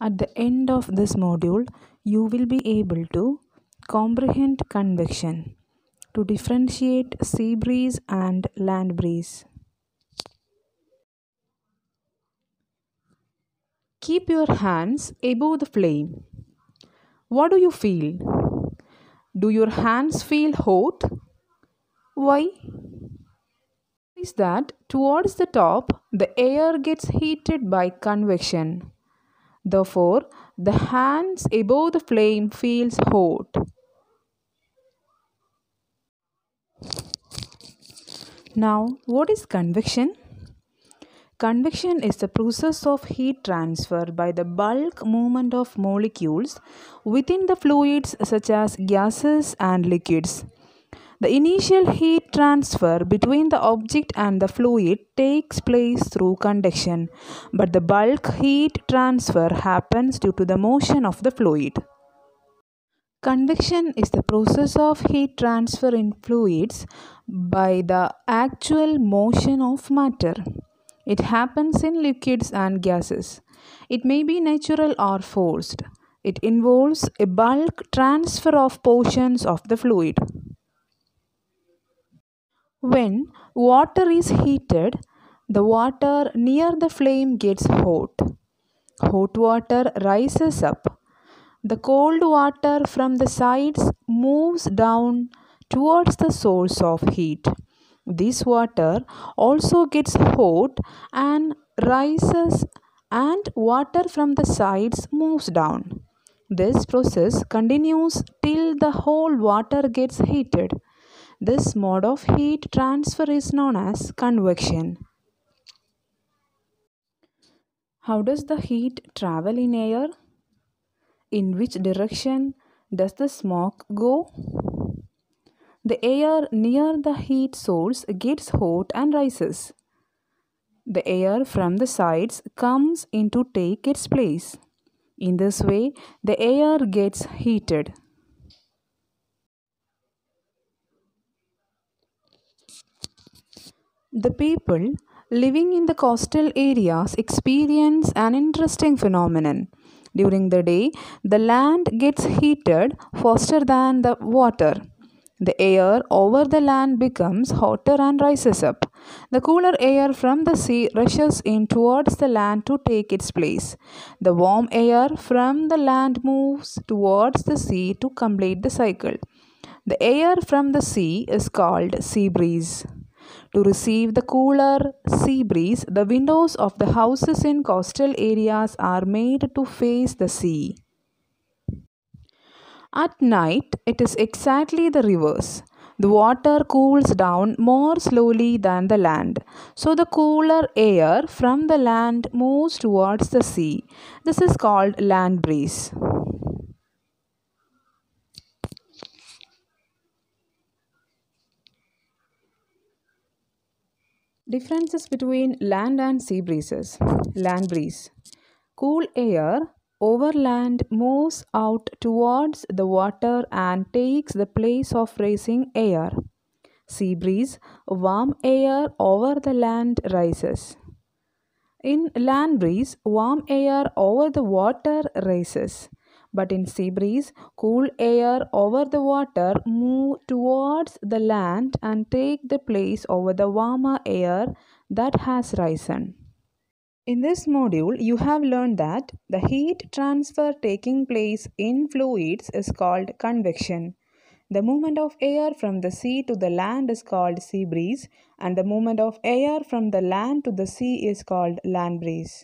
At the end of this module, you will be able to comprehend convection, to differentiate sea breeze and land breeze. Keep your hands above the flame. What do you feel? Do your hands feel hot? Why? Is that towards the top the air gets heated by convection. Therefore, the hands above the flame feels hot. Now, what is convection? Convection is the process of heat transfer by the bulk movement of molecules within the fluids such as gases and liquids. The initial heat transfer between the object and the fluid takes place through conduction, but the bulk heat transfer happens due to the motion of the fluid. Convection is the process of heat transfer in fluids by the actual motion of matter. It happens in liquids and gases. It may be natural or forced. It involves a bulk transfer of portions of the fluid. When water is heated, the water near the flame gets hot. Hot water rises up. The cold water from the sides moves down towards the source of heat. This water also gets hot and rises and water from the sides moves down. This process continues till the whole water gets heated. This mode of heat transfer is known as convection. How does the heat travel in air? In which direction does the smoke go? The air near the heat source gets hot and rises. The air from the sides comes in to take its place. In this way, the air gets heated. The people living in the coastal areas experience an interesting phenomenon. During the day, the land gets heated faster than the water. The air over the land becomes hotter and rises up. The cooler air from the sea rushes in towards the land to take its place. The warm air from the land moves towards the sea to complete the cycle. The air from the sea is called sea breeze. To receive the cooler sea breeze, the windows of the houses in coastal areas are made to face the sea. At night, it is exactly the reverse. The water cools down more slowly than the land. So, the cooler air from the land moves towards the sea. This is called land breeze. Differences between land and sea breezes. Land breeze. Cool air over land moves out towards the water and takes the place of rising air. Sea breeze. Warm air over the land rises. In land breeze, warm air over the water rises. But in sea breeze, cool air over the water move towards the land and take the place over the warmer air that has risen. In this module, you have learned that the heat transfer taking place in fluids is called convection. The movement of air from the sea to the land is called sea breeze, and the movement of air from the land to the sea is called land breeze.